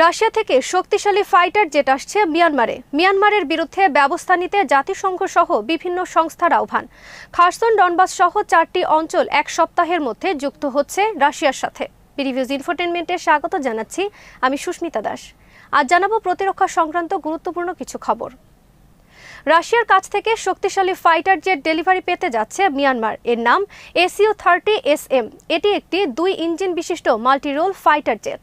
Russia থেকে শক্তিশালী fighter jet আসছে মিয়ানমারে। মিয়ানমারের বিরুদ্ধে ব্যবস্থা নিতে জাতিসংঘ সহ বিভিন্ন সংস্থার আহ্বান। খারসন ডনবাস সহ চারটি অঞ্চল এক সপ্তাহের মধ্যে যুক্ত হচ্ছে রাশিয়ার সাথে। বিরিভিউজ ইনফোটেনমেন্টে স্বাগত জানাচ্ছি, আমি সুস্মিতা দাস। আজ জানাব প্রতিরক্ষা সংক্রান্ত গুরুত্বপূর্ণ কিছু খবর। রাশিয়ার কাছ থেকে শক্তিশালী ফাইটার জেট ডেলিভারি পেতে যাচ্ছে মিয়ানমার। এর নাম এসইউ থার্টি এস এম। এটি একটি দুই ইঞ্জিন বিশিষ্ট মাল্টিরোল ফাইটার জেট।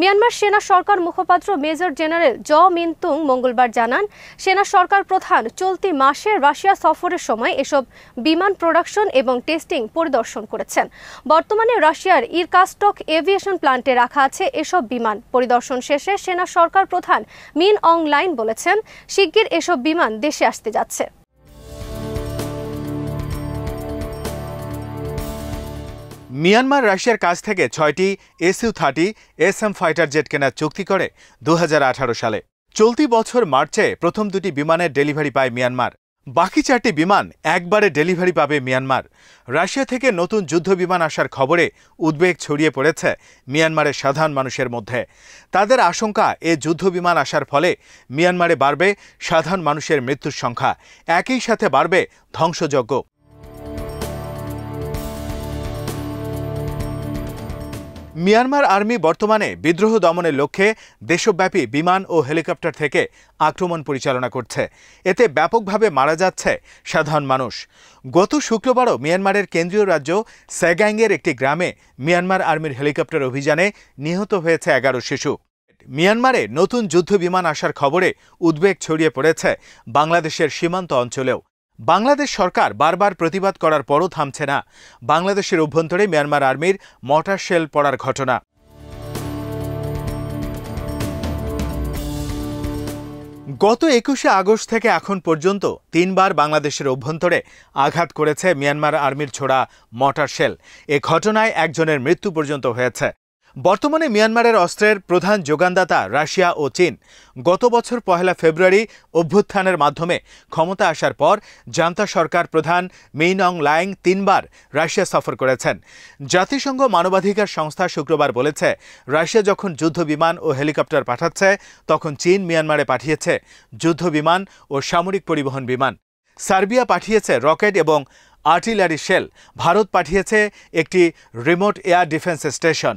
মিয়ানমার সেনা সরকার মুখপাত্র মেজর জেনারেল জ মিনতুং মঙ্গলবার জানান, সেনা সরকার প্রধান চলতি মাসে রাশিয়া সফরের সময় এসব বিমান প্রোডাকশন এবং টেস্টিং পরিদর্শন করেছেন। বর্তমানে রাশিয়ার ইরকাস্টক এভিয়েশন প্লান্টে রাখা আছে এসব বিমান। পরিদর্শন শেষে সেনা সরকার প্রধান মিন অং লাইন বলেছেন, শিগগির এসব বিমান দেশে আসতে যাচ্ছে। মিয়ানমার রাশিয়ার কাছ থেকে ছয়টি SU thirty S M fighter jet কেনার চুক্তি করে দু হাজার আঠারো সালে। চলতি বছর মার্চে প্রথম দুটি বিমানের ডেলিভারি পায় মিয়ানমার। বাকি চারটি বিমান একবারে ডেলিভারি পাবে মিয়ানমার। রাশিয়া থেকে নতুন যুদ্ধ বিমান আসার খবরে উদ্বেগ ছড়িয়ে পড়েছে মিয়ানমারের সাধারণ মানুষের মধ্যে। তাদের আশঙ্কা, এ যুদ্ধ বিমান আসার ফলে মিয়ানমারে বাড়বে সাধারণ মানুষের মৃত্যুর সংখ্যা। একই সাথে বাড়বে ধ্বংসযজ্ঞ। মিয়ানমার আর্মি বর্তমানে বিদ্রোহ দমনের লক্ষ্যে দেশব্যাপী বিমান ও হেলিকপ্টার থেকে আক্রমণ পরিচালনা করছে। এতে ব্যাপকভাবে মারা যাচ্ছে সাধারণ মানুষ। গত শুক্রবারও মিয়ানমারের কেন্দ্রীয় রাজ্য স্যাগাংয়ের একটি গ্রামে মিয়ানমার আর্মির হেলিকপ্টার অভিযানে নিহত হয়েছে এগারো শিশু। মিয়ানমারে নতুন যুদ্ধ বিমান আসার খবরে উদ্বেগ ছড়িয়ে পড়েছে বাংলাদেশের সীমান্ত অঞ্চলেও। বাংলাদেশ সরকার বারবার প্রতিবাদ করার পরও থামছে না। বাংলাদেশের অভ্যন্তরে মিয়ানমার আর্মির মটার শেল পড়ার ঘটনা। গত একুশে আগস্ট থেকে এখন পর্যন্ত তিনবার বাংলাদেশের অভ্যন্তরে আঘাত করেছে মিয়ানমার আর্মির ছোড়া মটার শেল। এ ঘটনায় একজনের মৃত্যু পর্যন্ত হয়েছে। বর্তমানে মিয়ানমারের অস্ত্রের প্রধান যোগানদাতা রাশিয়া ও চীন গত বছর পহেলা ফেব্রুয়ারি অভ্যুত্থানের মাধ্যমে ক্ষমতা আসার পর জান্তা সরকার প্রধান মেইনং লাইং তিনবার রাশিয়া সফর করেছেন। জাতিসংঘ মানবাধিকার সংস্থা শুক্রবার বলেছে, রাশিয়া যখন যুদ্ধ বিমান ও হেলিকপ্টার পাঠাচ্ছে, তখন চীন মিয়ানমারে পাঠিয়েছে যুদ্ধ বিমান ও সামরিক পরিবহন বিমান। সার্বিয়া পাঠিয়েছে রকেট এবং আর্টিলারি শেল। ভারত পাঠিয়েছে একটি remote air defence station.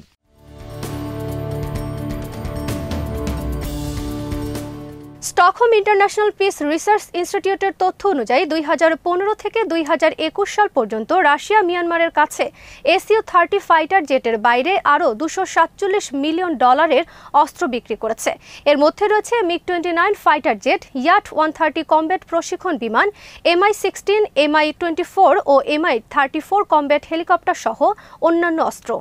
Stockholm International Peace Research ইনস্টিটিউটের তথ্য অনুযায়ী দুই হাজার পনেরো থেকে দুই হাজার একুশ সাল পর্যন্ত রাশিয়া মিয়ানমারের কাছে এসিও থার্টি ফাইটার জেটের বাইরে আরও দুশো মিলিয়ন ডলারের অস্ত্র বিক্রি করেছে। এর মধ্যে রয়েছে MiG twenty nine fighter jet, Yak one thirty combat প্রশিক্ষণ বিমান, MI sixteen, MI twenty four ও MI thirty four combat helicopter সহ অন্যান্য অস্ত্র।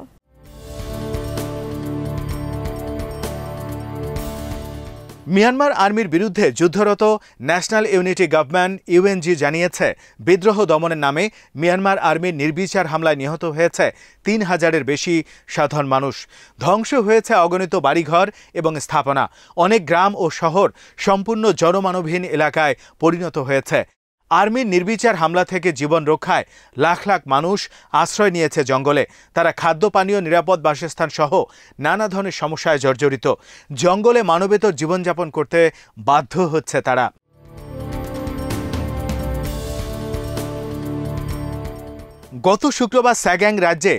মিয়ানমার আর্মির বিরুদ্ধে যুদ্ধরত ন্যাশনাল ইউনিটি গভর্নমেন্ট ইউএনজি জানিয়েছে, বিদ্রোহ দমনের নামে মিয়ানমার আর্মির নির্বিচার হামলায় নিহত হয়েছে তিন হাজারের বেশি সাধারণ মানুষ। ধ্বংস হয়েছে অগণিত বাড়িঘর এবং স্থাপনা। অনেক গ্রাম ও শহর সম্পূর্ণ জনমানবহীন এলাকায় পরিণত হয়েছে। আর্মির নির্বিচার হামলা থেকে জীবন রক্ষায় লাখ লাখ মানুষ আশ্রয় নিয়েছে জঙ্গলে। তারা খাদ্য, পানীয়, নিরাপদ বাসস্থান সহ নানা ধরনের সমস্যায় জর্জরিত। জঙ্গলে মানবেতর জীবনযাপন করতে বাধ্য হচ্ছে তারা। গত শুক্রবার স্যাগ্যাং রাজ্যে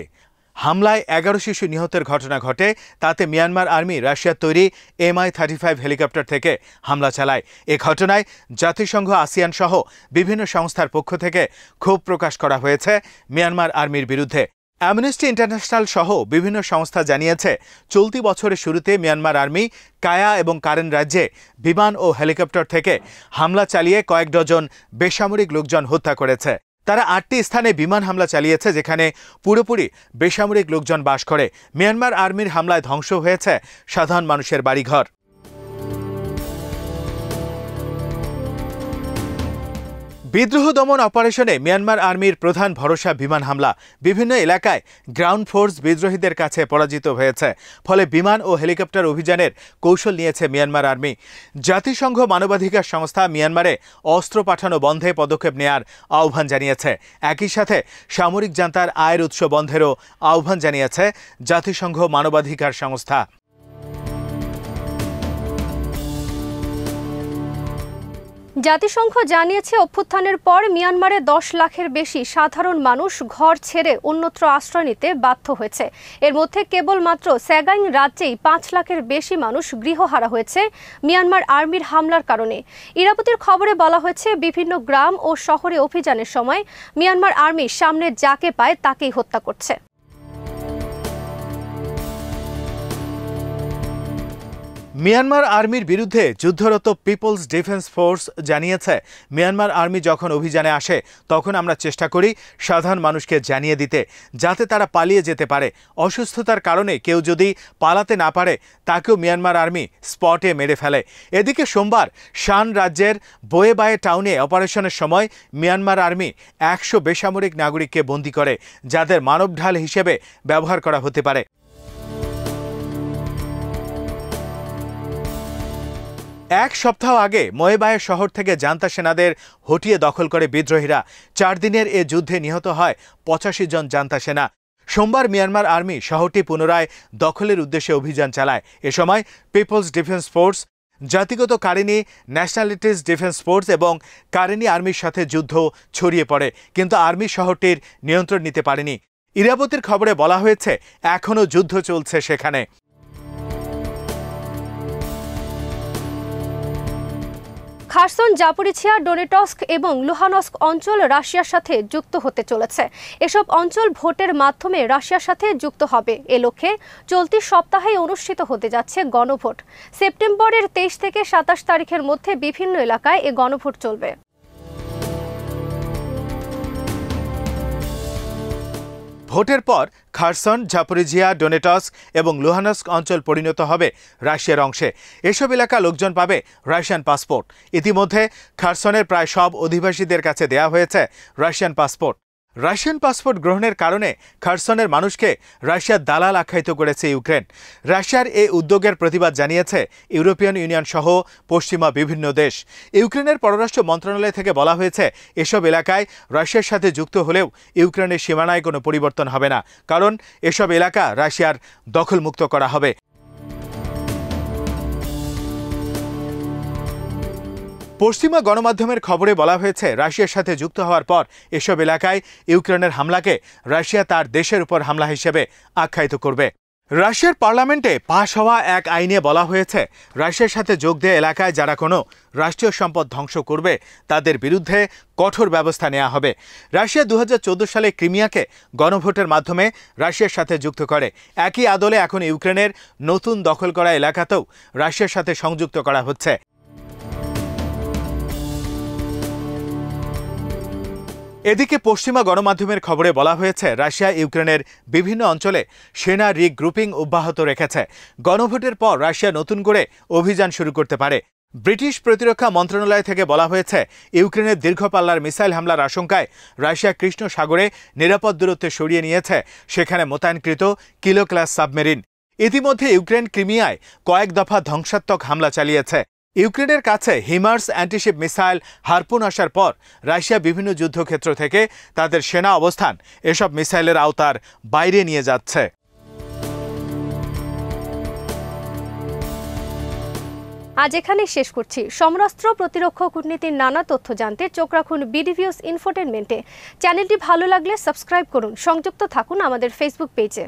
হামলায় এগারো শিশু নিহতের ঘটনা ঘটে। তাতে মিয়ানমার আর্মি, রাশিয়ার তৈরি এমআই থার্টি ফাইভ হেলিকপ্টার থেকে হামলা চালায়। এ ঘটনায় জাতিসংঘ আসিয়ান সহ বিভিন্ন সংস্থার পক্ষ থেকে ক্ষোভ প্রকাশ করা হয়েছে মিয়ানমার আর্মির বিরুদ্ধে। অ্যামনেস্টি ইন্টারন্যাশনাল সহ বিভিন্ন সংস্থা জানিয়েছে, চলতি বছরের শুরুতে মিয়ানমার আর্মি কায়া এবং কারেন রাজ্যে বিমান ও হেলিকপ্টার থেকে হামলা চালিয়ে কয়েক ডজন বেসামরিক লোকজন হত্যা করেছে। তারা আটটি স্থানে বিমান হামলা চালিয়েছে, যেখানে পুরোপুরি বেসামরিক লোকজন বাস করে। মিয়ানমার আর্মির হামলায় ধ্বংস হয়েছে সাধারণ মানুষের বাড়িঘর। বিদ্রোহ দমন অপারেশনে মিয়ানমার আর্মির প্রধান ভরসা বিমান হামলা। বিভিন্ন এলাকায় গ্রাউন্ড ফোর্স বিদ্রোহীদের কাছে পরাজিত হয়েছে। ফলে বিমান ও হেলিকপ্টার অভিযানের কৌশল নিয়েছে মিয়ানমার আর্মি। জাতিসংঘ মানবাধিকার সংস্থা মিয়ানমারে অস্ত্র পাঠানো বন্ধে পদক্ষেপ নেয়ার আহ্বান জানিয়েছে। একই সাথে সামরিক জান্তার আয়ের উৎস বন্ধেরও আহ্বান জানিয়েছে জাতিসংঘ মানবাধিকার সংস্থা। জাতিসংঘ জানিয়েছে অভ্যুত্থানের পর মিয়ানমারে দশ লাখের বেশি সাধারণ মানুষ ঘর ছেড়ে অন্যত্র আশ্রয় নিতে বাধ্য হয়েছে। এর মধ্যে কেবলমাত্র স্যাগাইং রাজ্যেই পাঁচ লাখের বেশি মানুষ গৃহহারা হয়েছে মিয়ানমার আর্মির হামলার কারণে। ইরাপতির খবরে বলা হয়েছে, বিভিন্ন গ্রাম ও শহরে অভিযানের সময় মিয়ানমার আর্মি সামনে যাকে পায় তাকেই হত্যা করছে। মিয়ানমার আর্মির বিরুদ্ধে যুদ্ধরত পিপলস ডিফেন্স ফোর্স জানিয়েছে, মিয়ানমার আর্মি যখন অভিযানে আসে, তখন আমরা চেষ্টা করি সাধারণ মানুষকে জানিয়ে দিতে, যাতে তারা পালিয়ে যেতে পারে। অসুস্থতার কারণে কেউ যদি পালাতে না পারে, তাকেও মিয়ানমার আর্মি স্পটে মেরে ফেলে। এদিকে সোমবার শান রাজ্যের বোয়েবায়ে টাউনে অপারেশনের সময় মিয়ানমার আর্মি একশো বেসামরিক নাগরিককে বন্দী করে, যাদের মানবঢাল হিসেবে ব্যবহার করা হতে পারে। এক সপ্তাহ আগে মোয়েবায়ে শহর থেকে জান্তা সেনাদের হটিয়ে দখল করে বিদ্রোহীরা। চার দিনের এ যুদ্ধে নিহত হয় পঁচাশি জন জান্তা সেনা। সোমবার মিয়ানমার আর্মি শহরটি পুনরায় দখলের উদ্দেশ্যে অভিযান চালায়। এ সময় পিপলস ডিফেন্স ফোর্স, জাতিগত কারিনী, ন্যাশনালিটিস ডিফেন্স ফোর্স এবং কারিনী আর্মির সাথে যুদ্ধ ছড়িয়ে পড়ে, কিন্তু আর্মি শহরটির নিয়ন্ত্রণ নিতে পারেনি। ইরাবতীর খবরে বলা হয়েছে, এখনও যুদ্ধ চলছে সেখানে। খারসন জাপরিছিয়া ডোনেটস্ক এবং লুহানস্ক অঞ্চল রাশিয়ার সাথে যুক্ত হতে চলেছে। এসব অঞ্চল ভোটের মাধ্যমে রাশিয়ার সাথে যুক্ত হবে। এ লক্ষ্যে চলতি সপ্তাহে অনুষ্ঠিত হতে যাচ্ছে গণভোট। সেপ্টেম্বরের তেইশ থেকে সাতাশ তারিখের মধ্যে বিভিন্ন এলাকায় এ গণভোট চলবে। ভোটের পর খারসন ঝাপরিজিয়া ডোনেটস্ক এবং লুহানস্ক অঞ্চল পরিণত হবে রাশিয়ার অংশে। এসব এলাকা লোকজন পাবে রাশিয়ান পাসপোর্ট। ইতিমধ্যে খারসনের প্রায় সব অধিবাসীদের কাছে দেয়া হয়েছে রাশিয়ান পাসপোর্ট। রাশিয়ান পাসপোর্ট গ্রহণের কারণে খারসনের মানুষকে রাশিয়ার দালাল আখ্যায়িত করেছে ইউক্রেন। রাশিয়ার এই উদ্যোগের প্রতিবাদ জানিয়েছে ইউরোপিয়ান ইউনিয়ন সহ পশ্চিমা বিভিন্ন দেশ। ইউক্রেনের পররাষ্ট্র মন্ত্রণালয় থেকে বলা হয়েছে, এসব এলাকায় রাশিয়ার সাথে যুক্ত হলেও ইউক্রেনের সীমানায় কোনো পরিবর্তন হবে না। কারণ এসব এলাকা রাশিয়ার দখলমুক্ত করা হবে। পশ্চিমা গণমাধ্যমের খবরে বলা হয়েছে, রাশিয়ার সাথে যুক্ত হওয়ার পর এসব এলাকায় ইউক্রেনের হামলাকে রাশিয়া তার দেশের উপর হামলা হিসেবে আখ্যায়িত করবে। রাশিয়ার পার্লামেন্টে পাশ হওয়া এক আইনে বলা হয়েছে, রাশিয়ার সাথে যোগ দেওয়া এলাকায় যারা কোনো রাষ্ট্রীয় সম্পদ ধ্বংস করবে, তাদের বিরুদ্ধে কঠোর ব্যবস্থা নেওয়া হবে। রাশিয়া দু হাজার চোদ্দ সালে ক্রিমিয়াকে গণভোটের মাধ্যমে রাশিয়ার সাথে যুক্ত করে। একই আদলে এখন ইউক্রেনের নতুন দখল করা এলাকাতেও রাশিয়ার সাথে সংযুক্ত করা হচ্ছে। এদিকে পশ্চিমা গণমাধ্যমের খবরে বলা হয়েছে, রাশিয়া, ইউক্রেনের বিভিন্ন অঞ্চলে সেনা রিগ্রুপিং অব্যাহত রেখেছে। গণভোটের পর রাশিয়া নতুন করে অভিযান শুরু করতে পারে। ব্রিটিশ প্রতিরক্ষা মন্ত্রণালয় থেকে বলা হয়েছে, ইউক্রেনের দীর্ঘপাল্লার মিসাইল হামলার আশঙ্কায় রাশিয়া কৃষ্ণ সাগরে নিরাপদ দূরত্বে সরিয়ে নিয়েছে, সেখানে মোতায়েনকৃত কিলো ক্লাস সাবমেরিন। ইতিমধ্যে ইউক্রেন ক্রিমিয়ায় কয়েক দফা ধ্বংসাত্মক হামলা চালিয়েছে। ইউক্রেনের কাছে হিমার্স অ্যান্টিশিপ মিসাইল হারপুন আসার পর রাশিয়া বিভিন্ন যুদ্ধক্ষেত্র থেকে তাদের সেনা অবস্থান এসব মিসাইলের আওতার বাইরে নিয়ে যাচ্ছে। আজ এখানেই শেষ করছি। সমরাস্ত্র প্রতিরক্ষা কূটনীতির নানা তথ্য জানতে চোখ রাখুন বিডিভিউস ইনফোটেনমেন্টে। চ্যানেলটি ভালো লাগলে সাবস্ক্রাইব করুন। সংযুক্ত থাকুন আমাদের ফেসবুক পেজে